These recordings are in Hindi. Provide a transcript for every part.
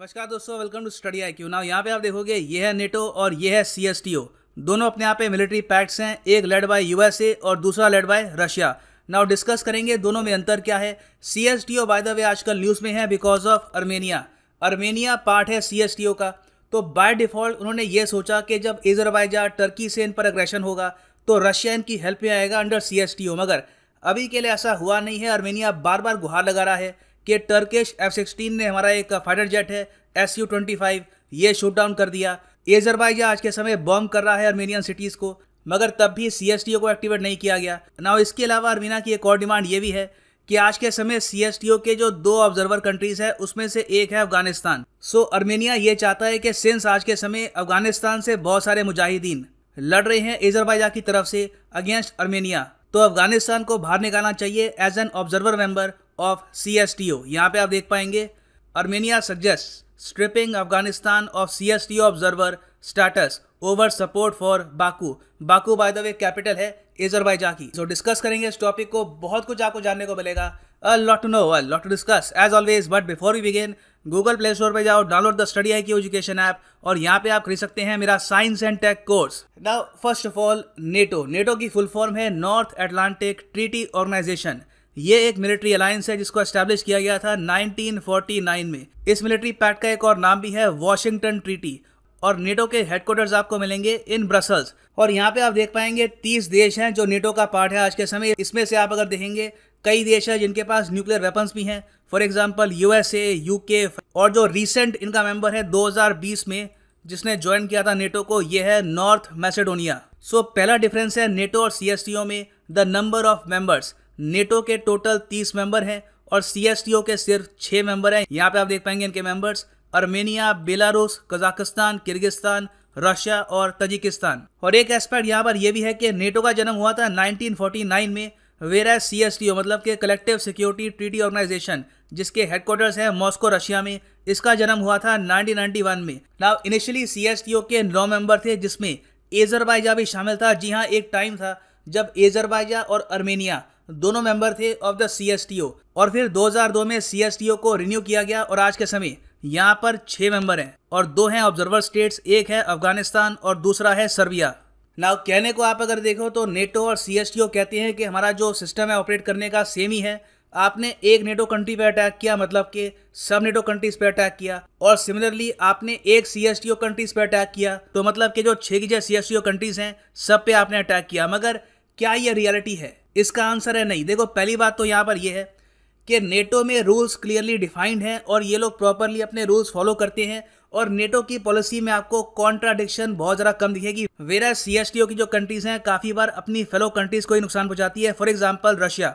नमस्कार दोस्तों welcome to study I Q now यहाँ पे आप देखोगे, ये है नेटो और ये है सी एस टी ओ दोनों अपने यहाँ पे मिलिट्री पैक्ट्स हैं, एक लेड बाय यूएसए और दूसरा led by Russia now discuss करेंगे दोनों में अंतर क्या है। C S T O by the way आजकल न्यूज़ में है because of Armenia Armenia part है सी एस टी ओ का। तो बाय डिफ़ॉल्ट उन्होंने ये सोचा कि जब एजरबाईजा टर्की से इन पर अग्रेशन होगा तो रशिया इनकी हेल्प में आएगा under C S T O मगर, अभी के लिए ऐसा हुआ नहीं है। अर्मेनिया बार बार गुहार लगा रहा है। कि टर्किश एफ़ सिक्सटीन ने हमारा एक फाइटर जेट है एस यू ट्वेंटी फाइव ये शूट डाउन कर दिया। एजरबाइजा आज के समय बॉम्ब कर रहा है अर्मेनियन सिटीज़ को, मगर तब भी सी एस टी ओ को एक्टिवेट नहीं किया गया। ना इसके अलावा अर्मीना की एक और डिमांड ये भी है कि आज के समय सी एस टी ओ के जो दो ऑब्जर्वर कंट्रीज़ है, उसमें से एक है अफ़गानिस्तान सो अर्मेनिया ये चाहता है कि सिंस आज के समय अफ़गानिस्तान से बहुत सारे मुजाहिदीन लड़ रहे हैं एजरबाइजा की तरफ़ से अगेंस्ट अर्मेनिया तो अफ़गानिस्तान को बाहर निकालना चाहिए as an observer member of C S T O यहाँ पे आप देख पाएँगे Armenia suggest stripping Afghanistan of C S T O observer status over support for Baku Baku by the way capital है एजरबाईजा की. सो डिस्कस करेंगे इस टॉपिक को. बहुत कुछ आपको जानने को मिलेगा. A lot to know a lot to discuss as always but before we begin Google Play Store पर जाओ डाउनलोड द स्टडी आई की एजुकेशन ऐप और यहाँ पे आप खरीद सकते हैं मेरा science and tech course now first of all NATO NATO की फुल फॉर्म है नॉर्थ एटलांटिक ट्रीटी ऑर्गेनाइजेशन ये एक मिलिट्री अलायंस है जिसको एस्टेब्लिश किया गया था 1949 में। इस मिलिट्री पैक्ट का एक और नाम भी है वॉशिंगटन ट्रीटी और नेटो के हेडक्वार्टर्स आपको मिलेंगे इन ब्रसल्स। और यहाँ पे आप देख पाएँगे तीस देश हैं जो नेटो का पार्ट है आज के समय। इसमें से आप अगर देखेंगे कई देश है जिनके पास न्यूक्लियर वेपन्स भी हैं। फॉर एग्ज़ाम्पल यूएसए यूके और जो रिसेंट इनका मेंबर है 2020 में जिसने ज्वाइन किया था नेटो को ये है नॉर्थ मैसेडोनिया। सो so, पहला डिफरेंस है नेटो और सीएसटीओ में the number of members NATO के टोटल तीस मेंबर हैं और सीएसटीओ के सिर्फ़ छः मेंबर हैं। यहाँ पे आप देख पाएँगे इनके members, Armenia, Belarus, Kazakhstan, Kyrgyzstan, Russia और तजिकिस्तान। और एक एस्पेक्ट यहाँ पर यह भी है कि नेटो का जन्म हुआ था 1949 में where C S T O मतलब के कलेक्टिव सिक्योरिटी ट्रीटी ऑर्गेनाइजेशन जिसके हेडक्वार्टर्स है मॉस्को, रशिया में, इसका जन्म हुआ था 1991 में। Now initially C S T O के नौ मेंबर थे, जिसमें एजरबाइजा भी शामिल था। जी हाँ एक टाइम था, जब एजरबाइजा और अर्मेनिया दोनों मेंबर थे ऑफ़ द CSTO और फिर 2002 में CSTO को रिन्यू किया गया और आज के समय यहाँ पर छह मेंबर हैं। और दो हैं ऑब्जर्वर स्टेट्स एक है अफ़गानिस्तान और दूसरा है सर्बिया। ना कहने को आप अगर देखो तो नेटो और सी कहते हैं कि हमारा जो सिस्टम है ऑपरेट करने का सेम ही है। आपने एक नेटो कंट्री पे अटैक किया मतलब कि सब नेटो कंट्रीज़ पे अटैक किया। और सिमिलरली आपने एक C S T O countries पे अटैक किया। तो मतलब कि जो छह की जो C S T O countries हैं, सब पे आपने अटैक किया। मगर क्या ये रियलिटी है? इसका आंसर है नहीं। देखो, पहली बात तो यहाँ पर यह है कि नेटो में रूल्स क्लियरली डिफाइंड हैं और ये लोग प्रॉपरली अपने रूल्स फॉलो करते हैं और नेटो की पॉलिसी में आपको कॉन्ट्राडिक्शन बहुत ज़्यादा कम दिखेगी। Whereas C S T O की जो कंट्रीज़ हैं, काफ़ी बार अपनी फेलो कंट्रीज़ को ही नुकसान पहुँचाती है। For example, Russia.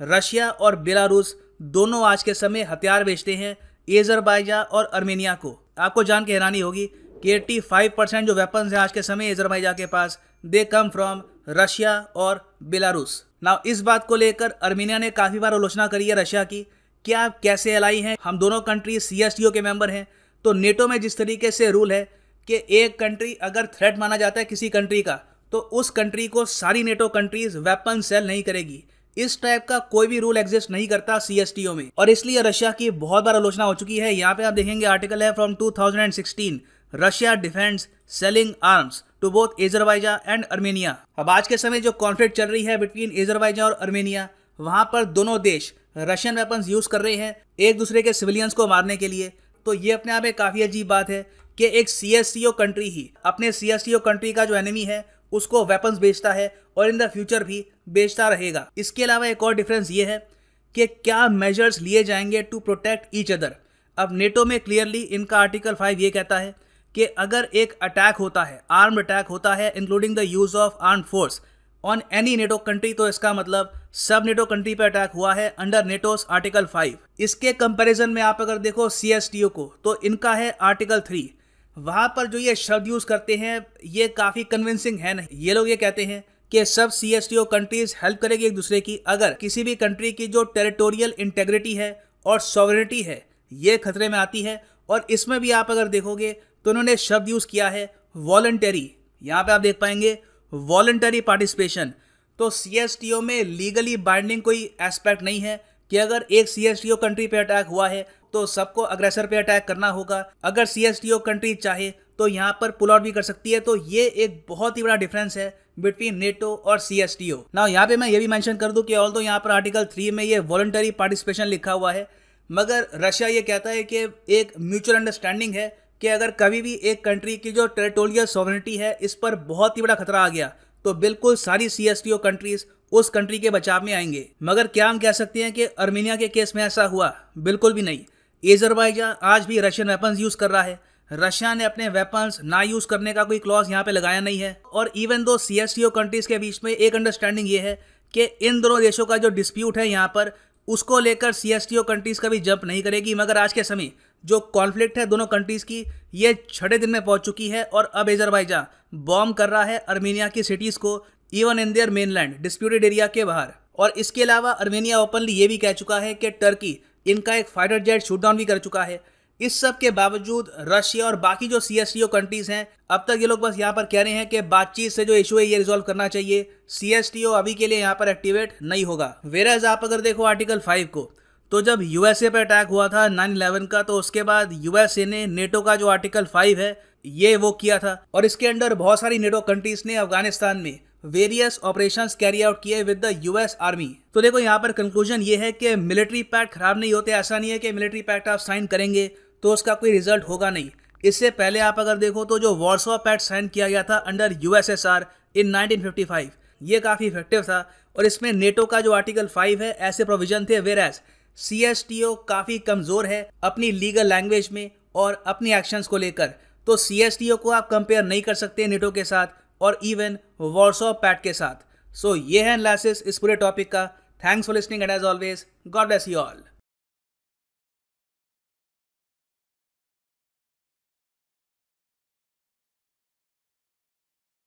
रशिया और बेलारूस दोनों आज के समय हथियार बेचते हैं एजरबाइजा और अर्मेनिया को। आपको जान के हैरानी होगी कि एट्टी फाइव परसेंट जो वेपन्स हैं आज के समय एजरबाइजा के पास, दे कम फ्रॉम रशिया और बेलारूस। ना इस बात को लेकर अर्मीनिया ने काफ़ी बार आलोचना करी है रशिया की कि आप कैसे एलाई हैं? हम दोनों कंट्री सीएसटीओ के मेंबर हैं। तो नेटो में जिस तरीके से रूल है कि एक कंट्री अगर थ्रेट माना जाता है किसी कंट्री का तो उस कंट्री को सारी नेटो कंट्रीज़ वेपन सेल नहीं करेगी। इस टाइप का कोई भी रूल एग्जिस्ट नहीं करता सीएसटीओ में। और इसलिए रशिया की बहुत बार आलोचना हो चुकी है। यहाँ पे आप देखेंगे आर्टिकल है from 2016 Russia defence selling arms to both Azerbaijan and Armenia. अब आज के समय जो कॉन्फ्लिक्ट चल रही है बिटवीन एजरबाइजा और अर्मेनिया, वहाँ पर दोनों देश रशियन वेपन्स यूज़ कर रहे हैं एक दूसरे के सिविलियंस को मारने के लिए। तो ये अपने आप एक काफ़ी अजीब बात है कि एक सी कंट्री ही, अपने सी कंट्री का जो एनिमी है, उसको वेपन्स बेचता है और इन द फ्यूचर भी बेचता रहेगा। इसके अलावा एक और डिफरेंस ये है कि क्या मेजर्स लिए जाएँगे टू प्रोटेक्ट ईच अदर अब नेटो में क्लियरली इनका आर्टिकल फाइव ये कहता है कि अगर एक अटैक होता है आर्म्ड अटैक होता है including the use of arm force on any NATO country तो इसका मतलब सब नेटो कंट्री पर अटैक हुआ है अंडर नेटोस आर्टिकल फाइव इसके कंपैरिजन में आप अगर देखो सी एस टी ओ को तो इनका है आर्टिकल थ्री वहाँ पर जो ये शब्द यूज़ करते हैं, ये काफ़ी कन्विंसिंग है नहीं। ये लोग ये कहते हैं कि सब C S T O countries help करेगी एक दूसरे की। अगर किसी भी कंट्री की जो टेरिटोरियल इंटेग्रिटी है और सॉवरिटी है, ये खतरे में आती है। और इसमें भी आप अगर देखोगे तो उन्होंने शब्द यूज़ किया है वॉलंटरी यहाँ पे आप देख पाएँगे वॉलंटरी पार्टिसिपेशन तो CSTO में लीगली बाइंडिंग कोई एस्पेक्ट नहीं है कि अगर एक सीएसटीओ कंट्री पे अटैक हुआ है तो सबको अग्रेसर पे अटैक करना होगा। अगर सीएसटीओ कंट्री चाहे तो यहाँ पर पुल आउट भी कर सकती है। तो ये एक बहुत ही बड़ा डिफरेंस है बिटवीन नेटो और सी एस टी ओ ना यहाँ पे मैं ये भी मेंशन कर दूँ कि ऑल तो यहाँ पर आर्टिकल थ्री में ये वॉलंटरी पार्टिसिपेशन लिखा हुआ है, मगर रशिया ये कहता है कि एक म्यूचुअल अंडरस्टैंडिंग है कि अगर कभी भी एक कंट्री की जो टेरिटोरियल सॉवरिटी है, इस पर बहुत ही बड़ा खतरा आ गया तो बिल्कुल सारी सी एस कंट्रीज़ उस कंट्री के बचाव में आएँगे। मगर क्या हम कह सकते हैं कि अर्मीनिया के केस में ऐसा हुआ? बिल्कुल भी नहीं। एजरबाईजा आज भी रशियन वेपन्स यूज़ कर रहा है। रशिया ने अपने वेपन्स ना यूज़ करने का कोई क्लॉज यहाँ पे लगाया नहीं है। और इवन दो सी एस कंट्रीज़ के बीच में एक अंडरस्टैंडिंग ये है कि इन दोनों देशों का जो डिस्प्यूट है यहाँ पर, उसको लेकर सी एस कंट्रीज़ कभी जंप नहीं करेगी। मगर आज के समय जो कॉन्फ्लिक्ट है दोनों कंट्रीज़ की, ये छठे दिन में पहुँच चुकी है और अब एजरबाईजा बॉम्ब कर रहा है अर्मेनिया की सिटीज़ को even in their mainland disputed area के बाहर। और इसके अलावा अर्मेनिया ओपनली ये भी कह चुका है कि टर्की इनका एक फाइटर जेट शूटडाउन भी कर चुका है। इस सब के बावजूद रशिया और बाकी जो सी एस कंट्रीज़ हैं, अब तक ये लोग बस यहाँ पर कह रहे हैं कि बातचीत से जो इशू है, ये रिजोल्व करना चाहिए। सी एस अभी के लिए यहाँ पर एक्टिवेट नहीं होगा। वेराज आप अगर देखो आर्टिकल फाइव को तो जब यूएसए पर अटैक हुआ था नाइन इलेवन का तो उसके बाद यूएसए ने नेटो का जो आर्टिकल फाइव है, ये वो किया था। और इसके अंडर बहुत सारी नेटो कंट्रीज़ ने अफ़गानिस्तान में वेरियस ऑपरेशंस कैरी आउट किए विद द यूएस आर्मी तो देखो, यहाँ पर कंक्लूजन ये है कि मिलिट्री पैक्ट खराब नहीं होते। ऐसा नहीं है कि मिलिट्री पैक्ट आप साइन करेंगे तो उसका कोई रिज़ल्ट होगा नहीं। इससे पहले आप अगर देखो तो जो वॉर्सो पैक्ट साइन किया गया था अंडर यूएसएसआर इन 1955 ये काफ़ी इफ़ेक्टिव था। और इसमें नेटो का जो आर्टिकल फाइव है, ऐसे प्रोविज़न थे वेर एज ओ काफ़ी कमज़ोर है अपनी लीगल लैंग्वेज में और अपनी एक्शंस को लेकर। तो ओ को आप कंपेयर नहीं कर सकते नेटो के साथ और इवन वॉर्सो पैट के साथ। सो so, ये है एनालिसिस इस पूरे टॉपिक का। Thanks for listening and as always God bless you all